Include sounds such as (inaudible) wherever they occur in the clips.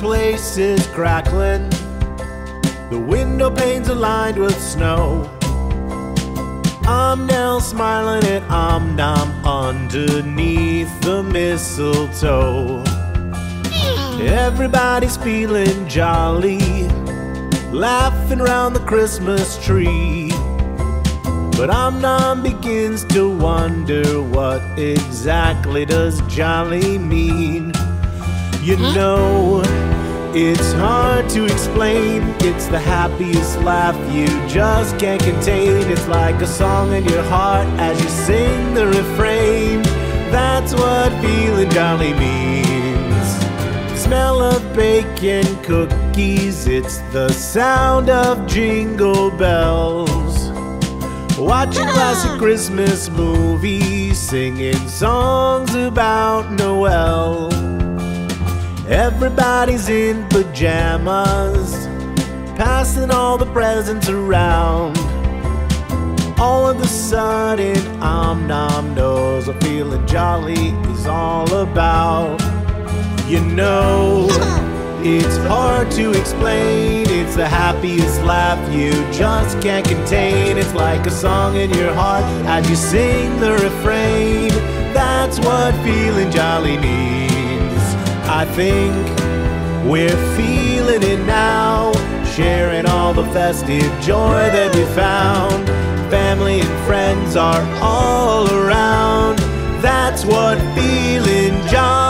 place is crackling. The window panes are lined with snow. I'm now smiling at Om Nom underneath the mistletoe. Everybody's feeling jolly, laughing around the Christmas tree. But Om Nom begins to wonder what exactly does jolly mean. You know, it's hard to explain. It's the happiest laugh you just can't contain. It's like a song in your heart as you sing the refrain. That's what feeling jolly means. Smell of bacon cookies, it's the sound of jingle bells. Watching (laughs) classic Christmas movies, singing songs about Noel. Everybody's in pajamas, passing all the presents around. All of a sudden, Om Nom knows what feeling jolly is all about. You know. It's hard to explain. It's the happiest laugh you just can't contain. It's like a song in your heart as you sing the refrain. That's what feeling jolly means. I think we're feeling it now. Sharing all the festive joy that we found. Family and friends are all around. That's what feeling jolly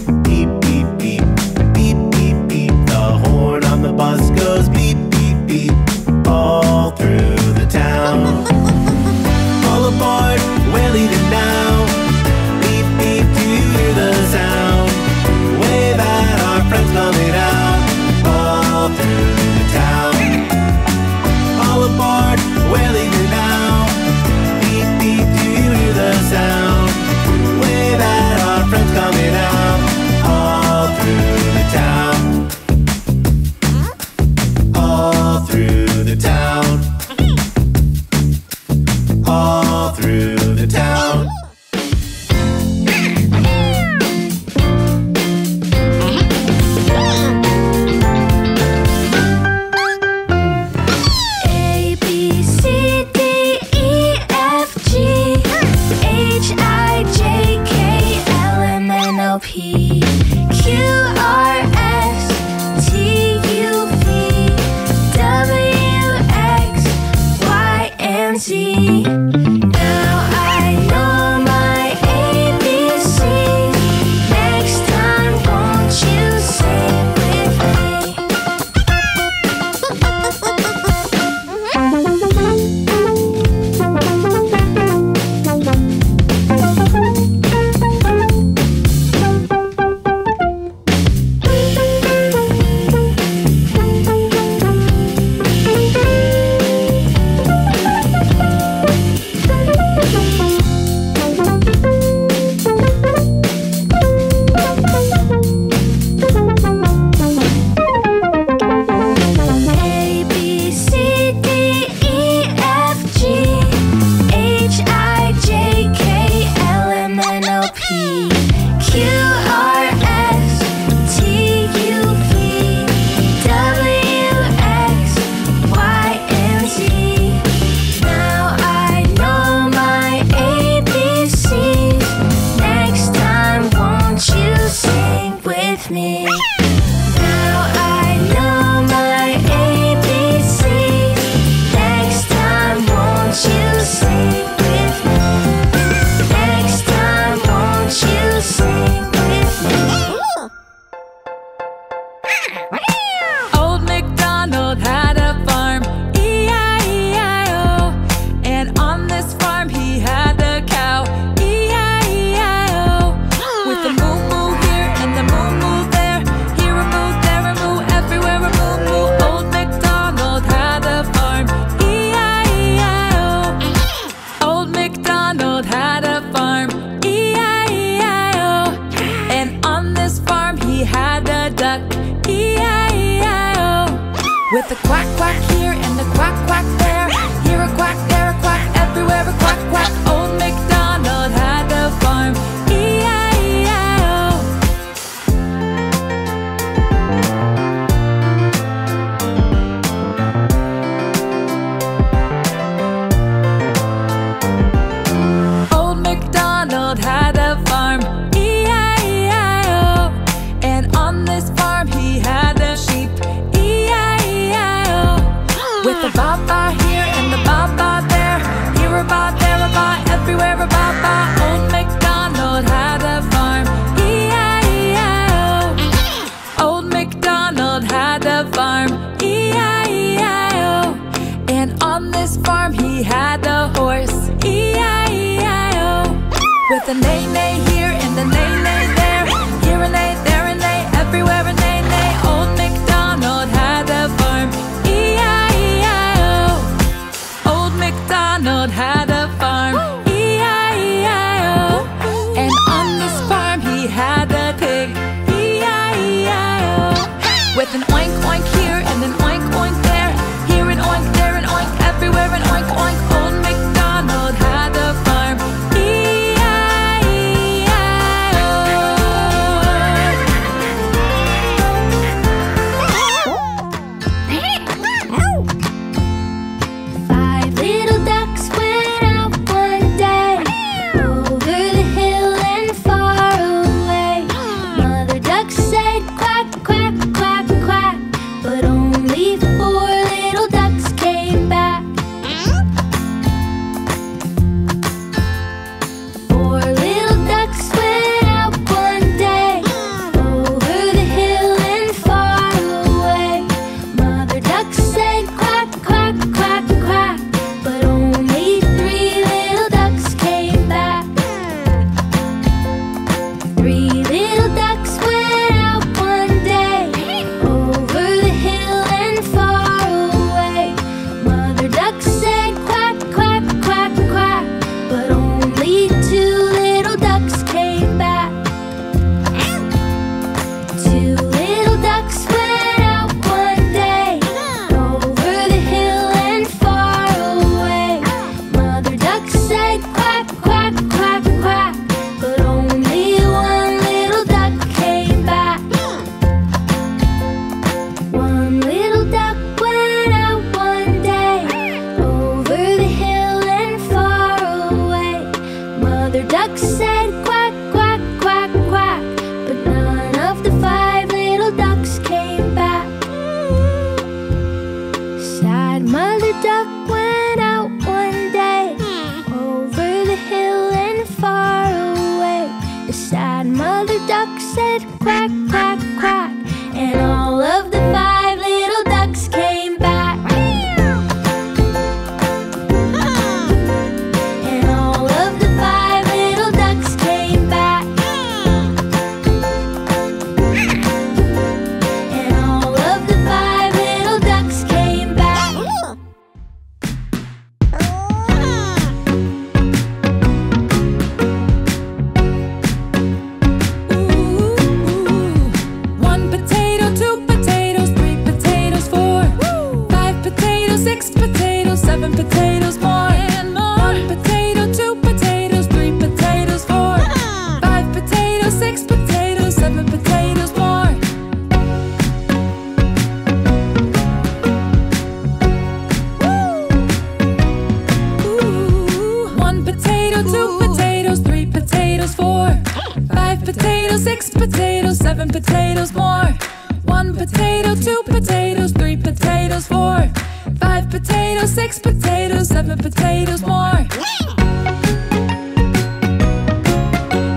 potatoes, six potatoes, seven potatoes more.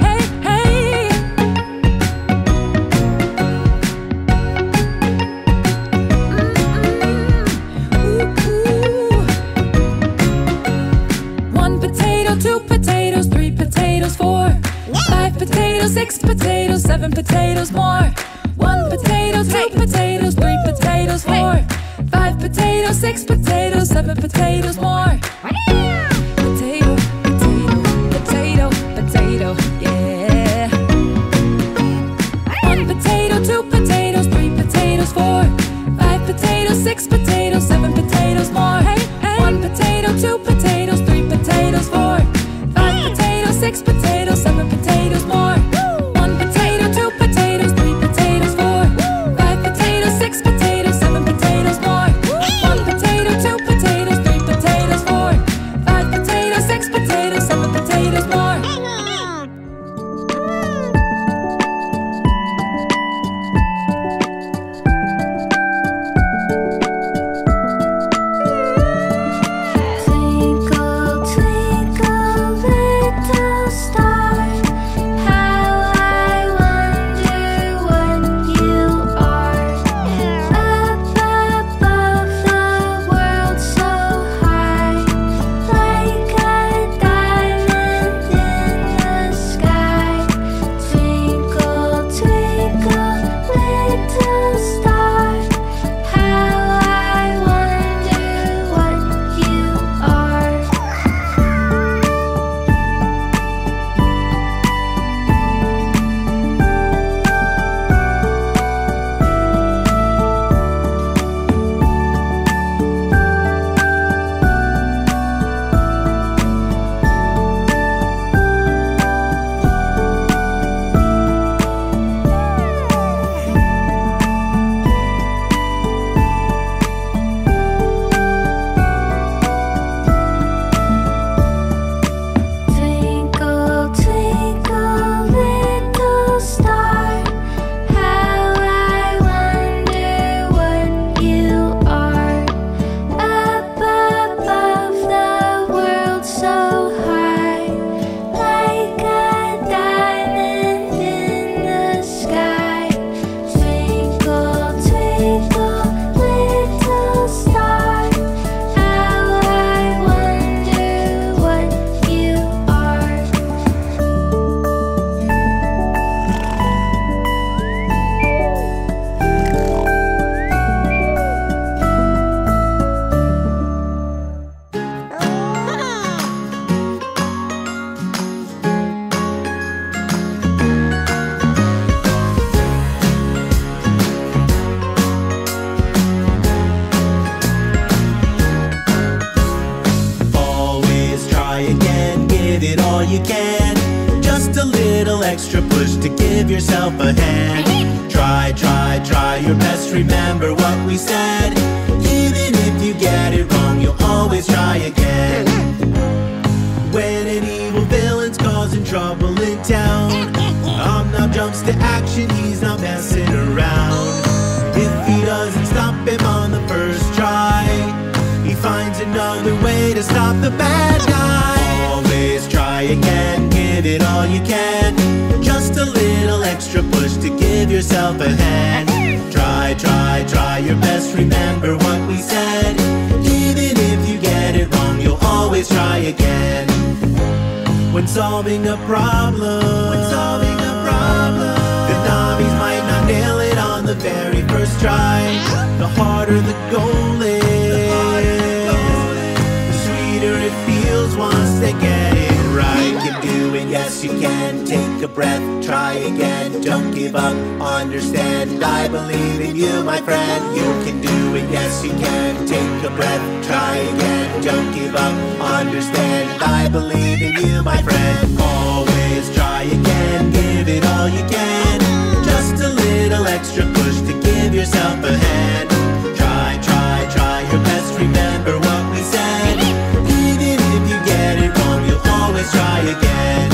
Hey, hey. Mm-hmm. One potato, Two potatoes, three potatoes, four, five potatoes, six potatoes, seven potatoes more. One potato, two potatoes, three potatoes, four potatoes, six potatoes, seven potatoes more. Potato, potato, potato, potato, yeah. One potato, two potatoes, three potatoes, four. Five potatoes, six potatoes, seven potatoes more. Hey, hey. One potato, two potatoes, three potatoes, four. Five potatoes, six potatoes. Try, try, your best. Remember what we said. Even if you get it wrong, you'll always try again. When solving a problem, when solving a problem, the dummies might not nail it on the very first try. The harder the goal yes you can. Take a breath, try again. Don't give up, understand. I believe in you, my friend. You can do it, yes you can. Take a breath, try again. Don't give up, understand. I believe in you, my friend. Always try again, give it all you can. Just a little extra push to give yourself a hand. Try, try, try your best. Remember what we said. Even if you get it wrong, you'll always try again.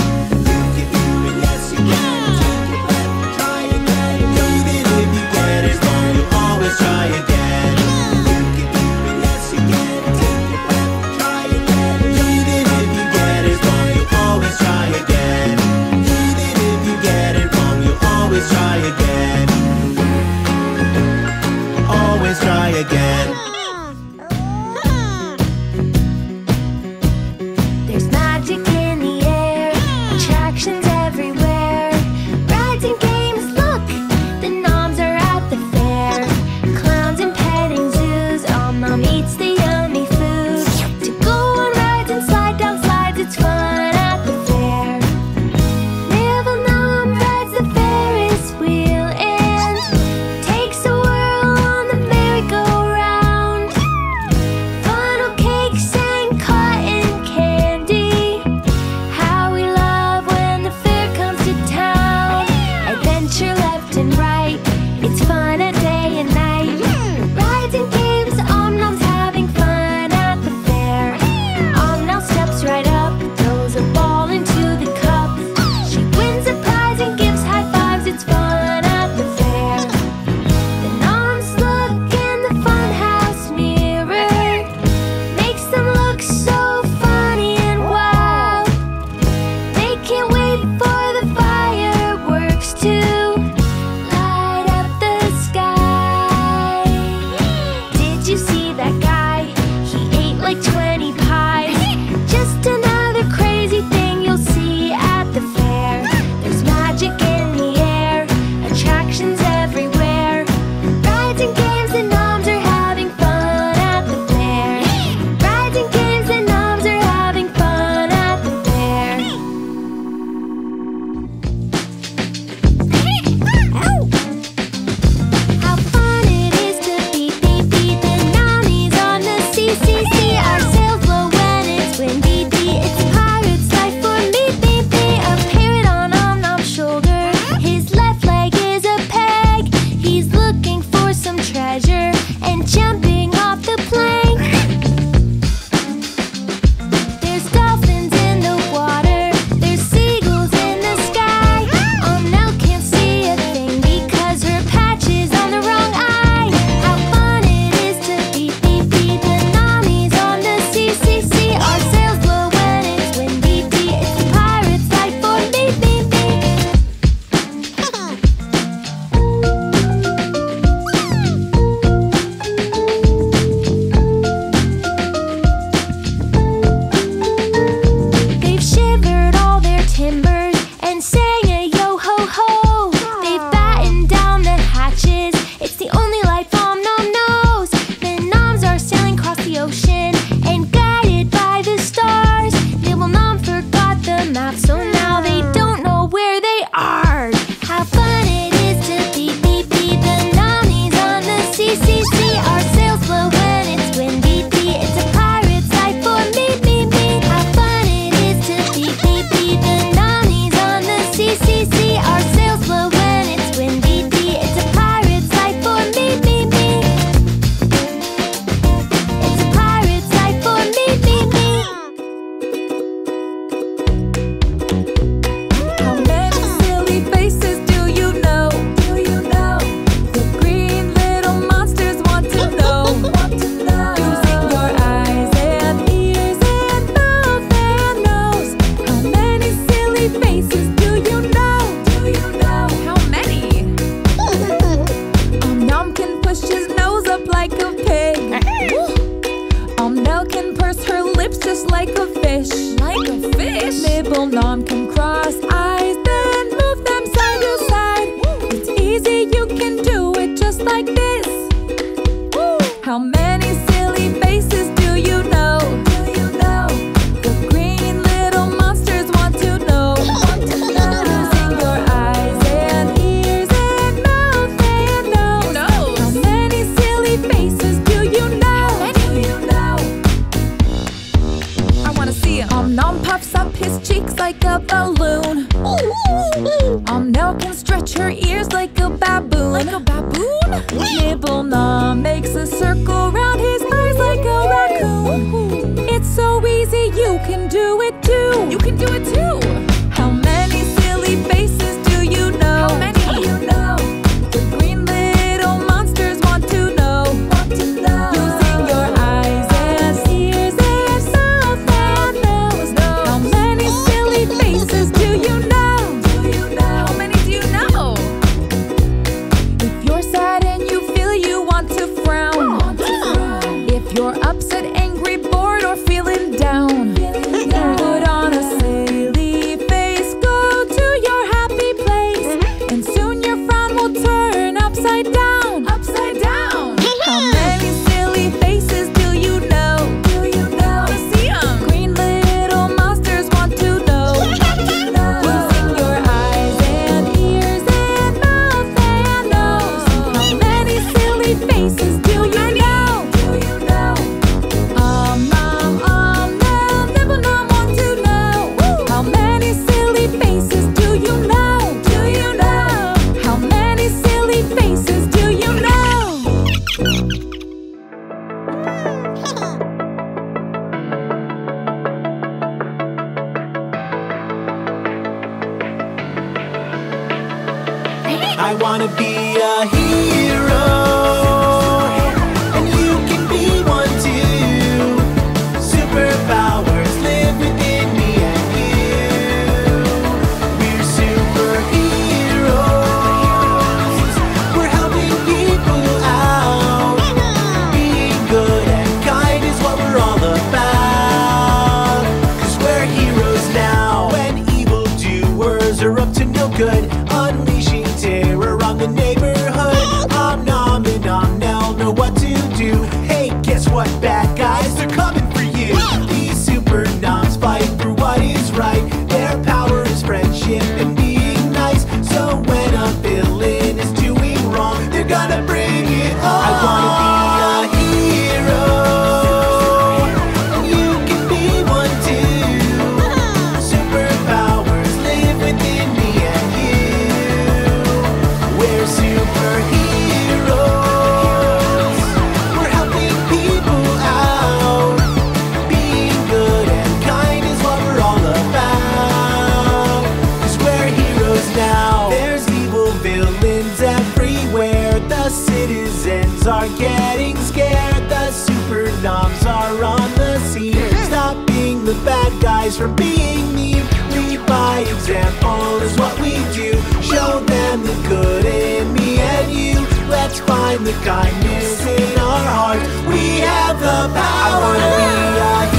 lies from being mean. Lead by example is what we do. Show them the good in me and you. Let's find the kindness in our hearts. We have the power to be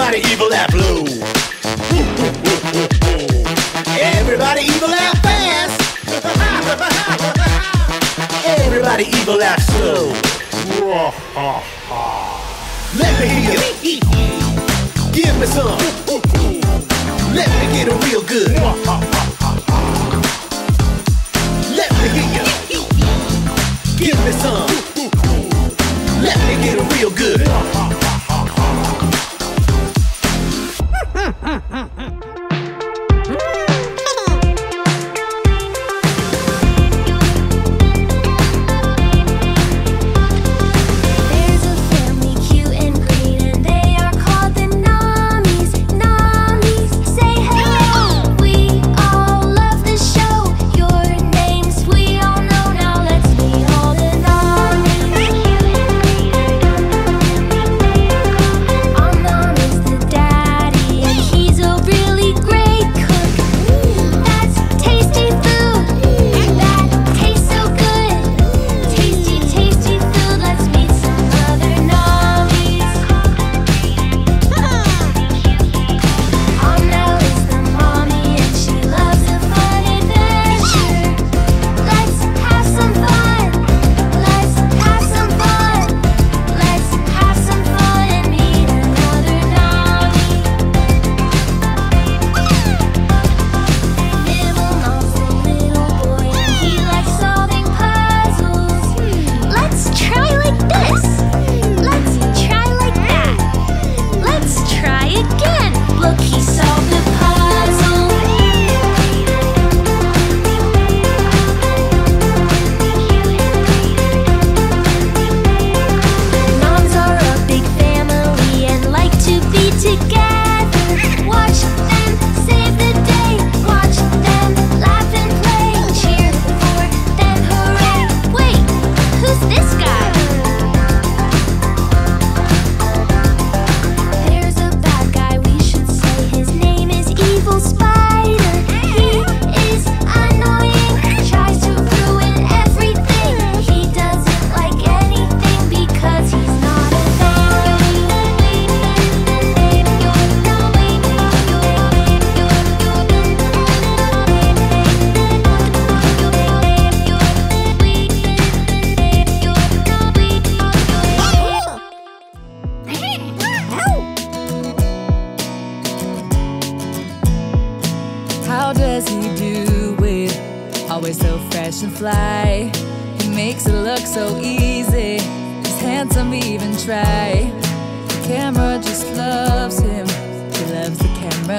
Everybody evil at blue. Everybody evil at fast. Everybody evil at slow. Let me hear you. Give me some. Let me get it real good. Let me hear you. Give me some. Let me get it real good.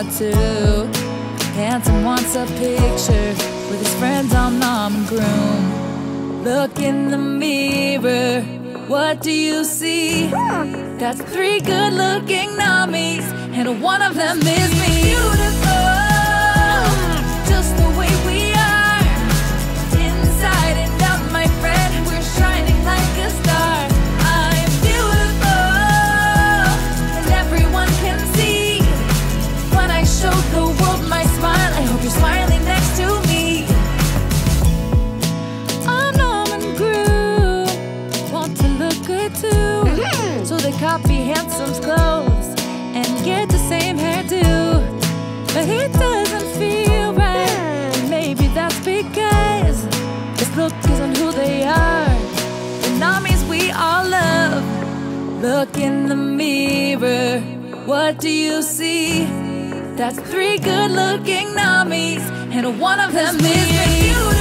The camera too. Handsome wants a picture with his friends on mom and groom. Look in the mirror. What do you see? That's three good looking Nommies, and one of them is me. Beautiful, copy Handsome's clothes and get the same hairdo. But it doesn't feel right. Maybe that's because this look isn't who they are. The Nommies we all love. Look in the mirror. What do you see? That's three good looking Nommies, and one of them is